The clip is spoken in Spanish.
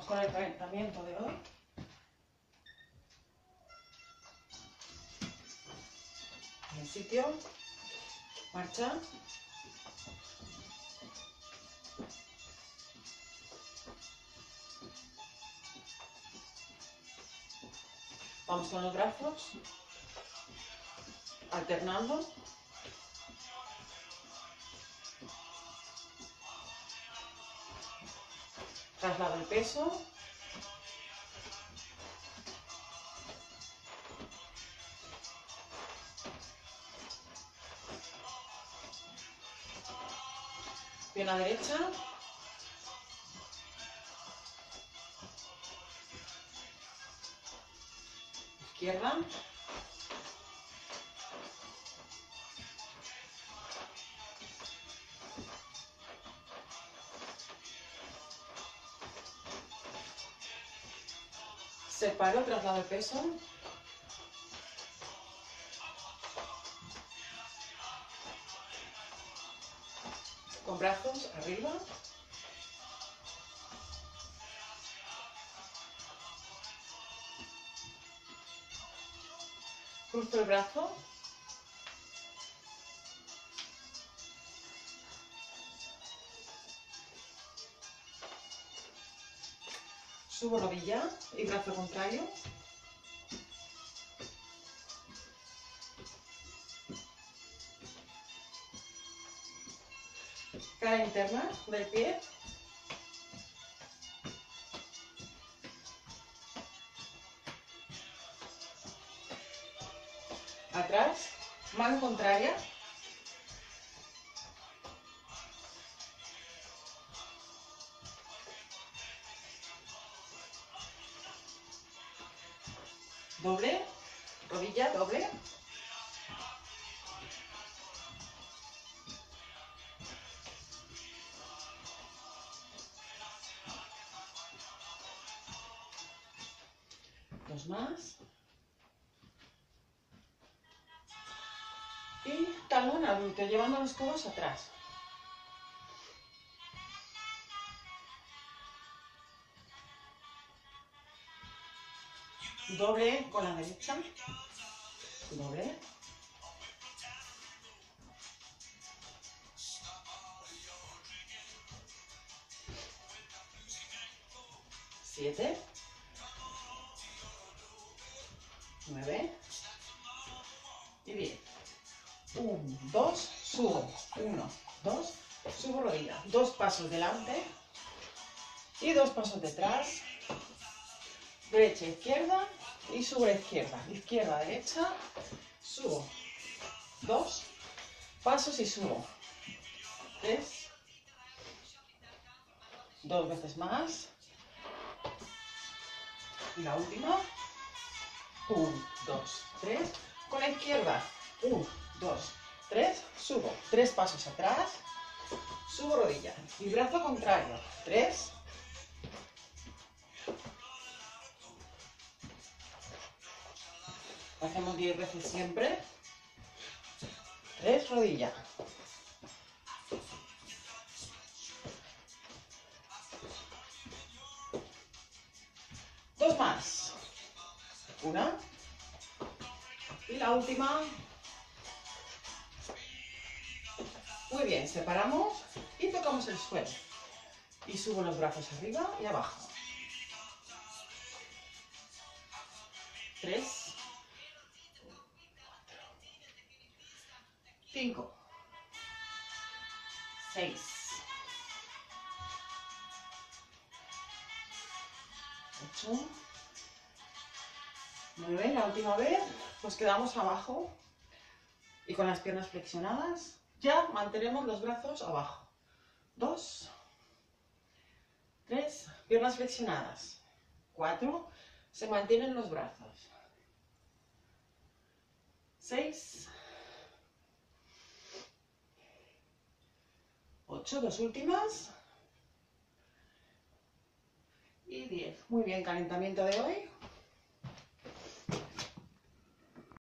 Vamos con el calentamiento de hoy. En el sitio. Marcha. Vamos con los brazos. Alternando. Traslado el peso. Pierna derecha. Izquierda. Separo, traslado el peso. Con brazos arriba. Cruzo el brazo. Subo rodilla y brazo contrario. Cara interna del pie. Atrás, mano contraria. Doble, rodilla, doble. Dos más. Y talón al glúteo, llevando los codos atrás. Doble con la derecha. Doble. Siete. Nueve. Y bien. Un, dos, subo. Uno, dos, subo rodilla. Dos pasos delante. Y dos pasos detrás. Derecha, izquierda y la izquierda. Izquierda, derecha, subo. Dos, pasos y subo. Tres. Dos veces más. Y la última. Un, dos, tres. Con la izquierda. Un, dos, tres. Subo. Tres pasos atrás. Subo rodilla. Y brazo contrario. Tres. Hacemos 10 veces siempre. Tres, rodilla. Dos más. Una. Y la última. Muy bien, separamos y tocamos el suelo. Y subo los brazos arriba y abajo. Tres. Cinco. Seis. Ocho. Nueve. La última vez nos quedamos abajo y con las piernas flexionadas ya mantenemos los brazos abajo. Dos. Tres. Piernas flexionadas. Cuatro. Se mantienen los brazos. Seis. 8, dos últimas. Y 10. Muy bien, calentamiento de hoy.